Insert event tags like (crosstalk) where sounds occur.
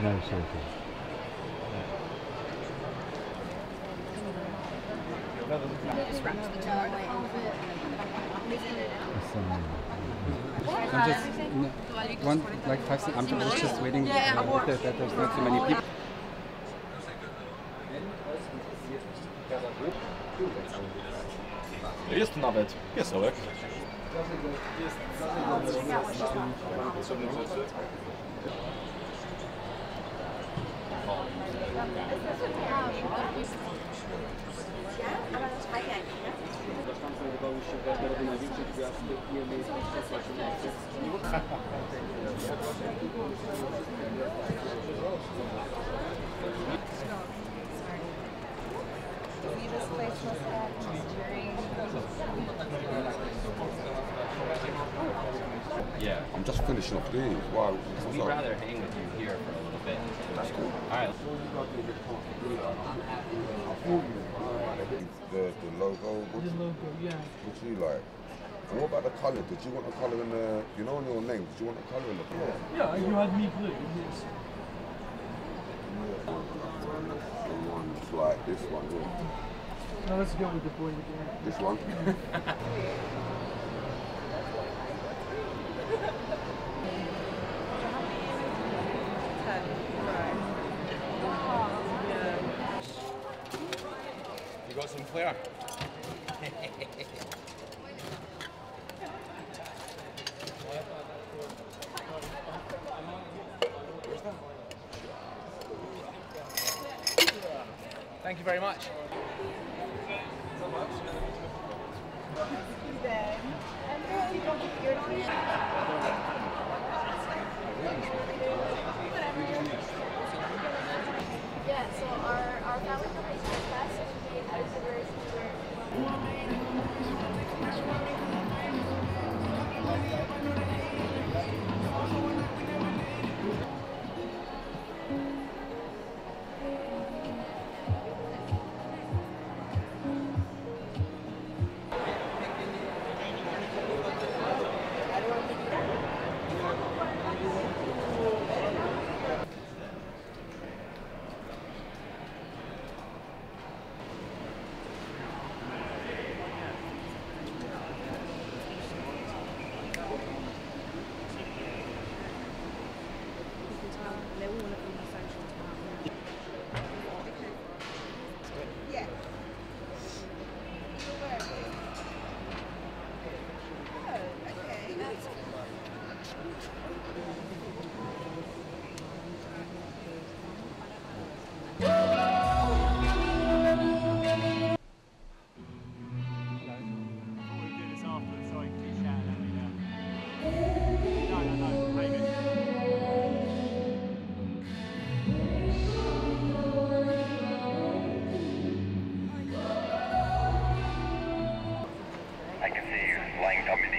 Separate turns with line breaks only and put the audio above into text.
No circle.
Just wraps the jar away. And
It's, um,
I'm just no, one like five. I'm just, just waiting. Uh, that, that there's not too many people.
Jest nawet piesełek.
Yeah.
I'm just finishing off these. Wow.
We'd rather hang with you here for a little bit.
That's cool.
All right.
The, the logo, what,
The logo, yeah.
what do you like? And what about the colour? Did you want the colour in the, you know on your name, did you want the colour in the
Yeah, you had me blue. Yes.
The ones like this one here.
Now let's go with the boy again.
This one? (laughs)
You got some flair? Thank you very much.
dominate.